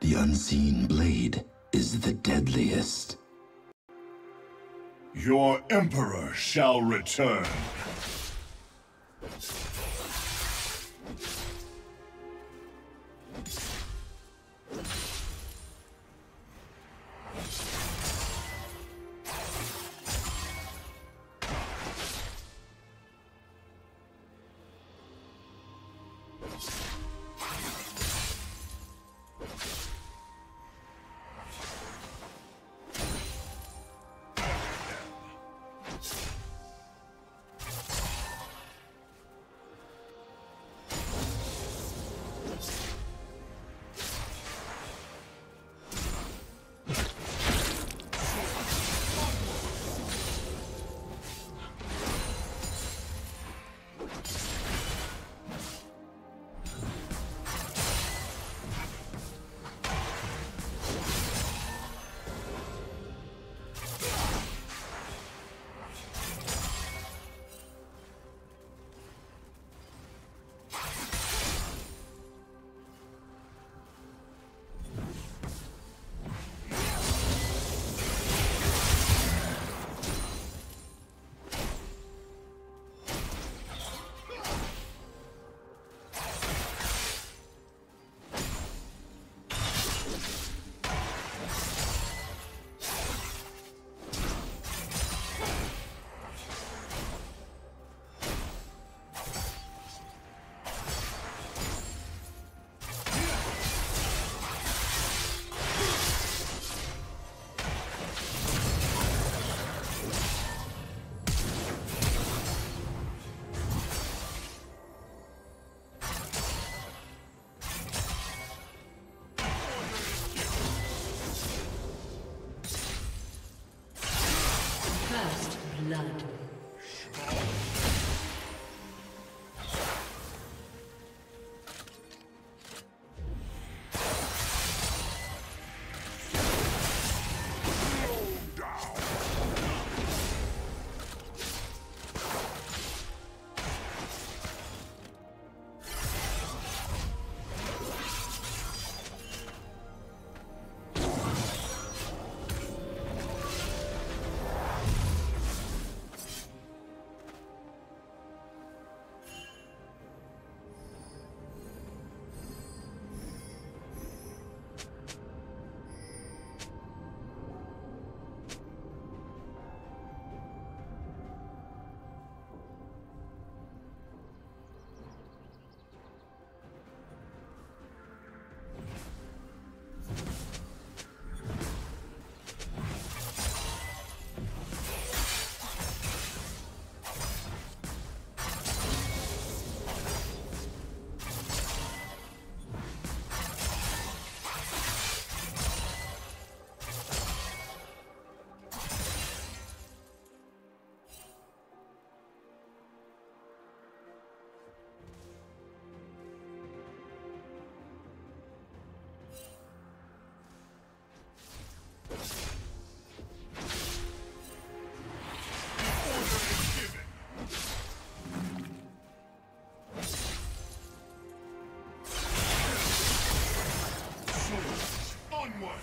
The unseen blade is the deadliest. Your Emperor shall return. Blood. Onward!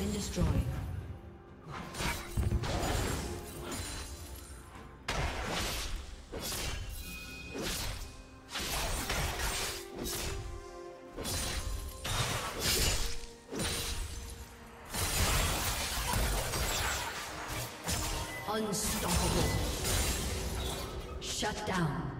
Been destroyed. Unstoppable. Shut down.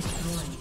destroyed.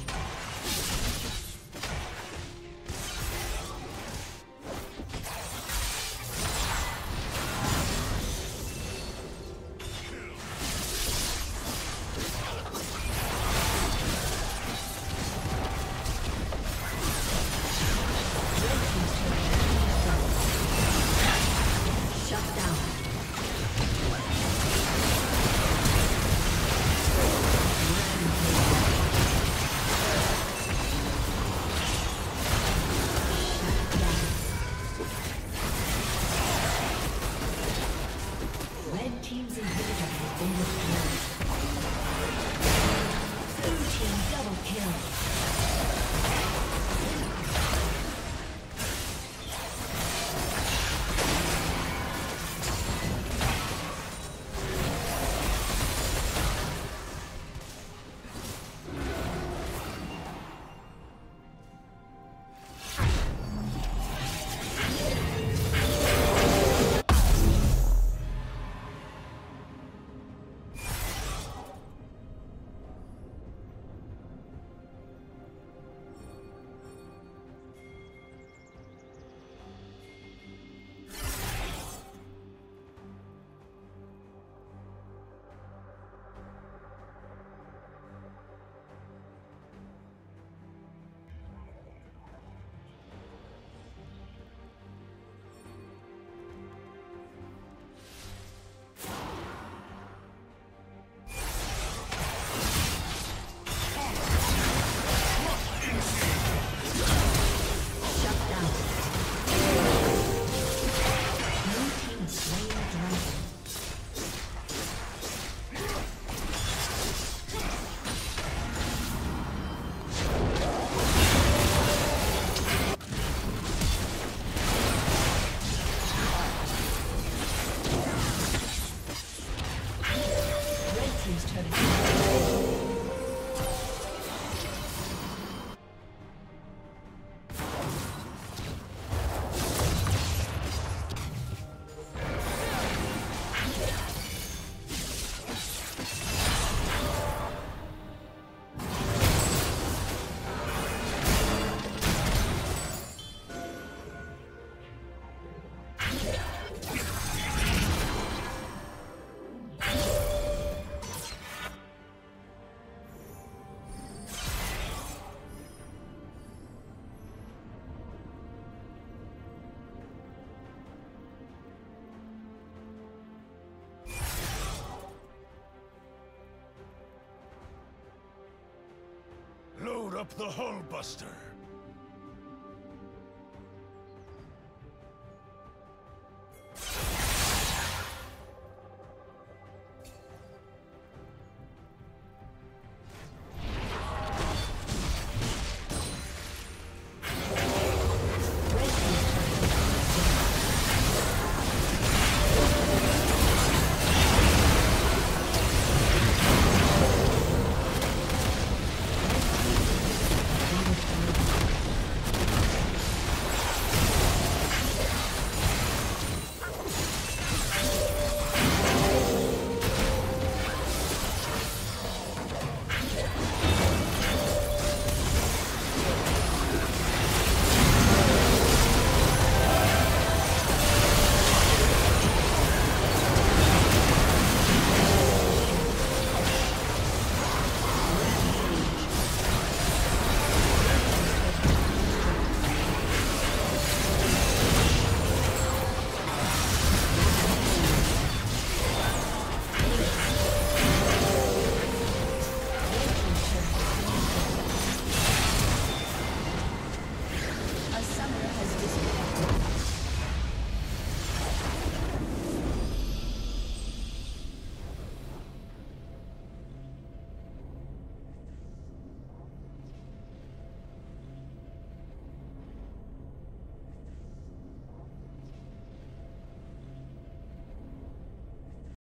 Up the Hullbuster!